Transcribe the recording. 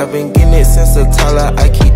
I've been getting it since a toddler. I keep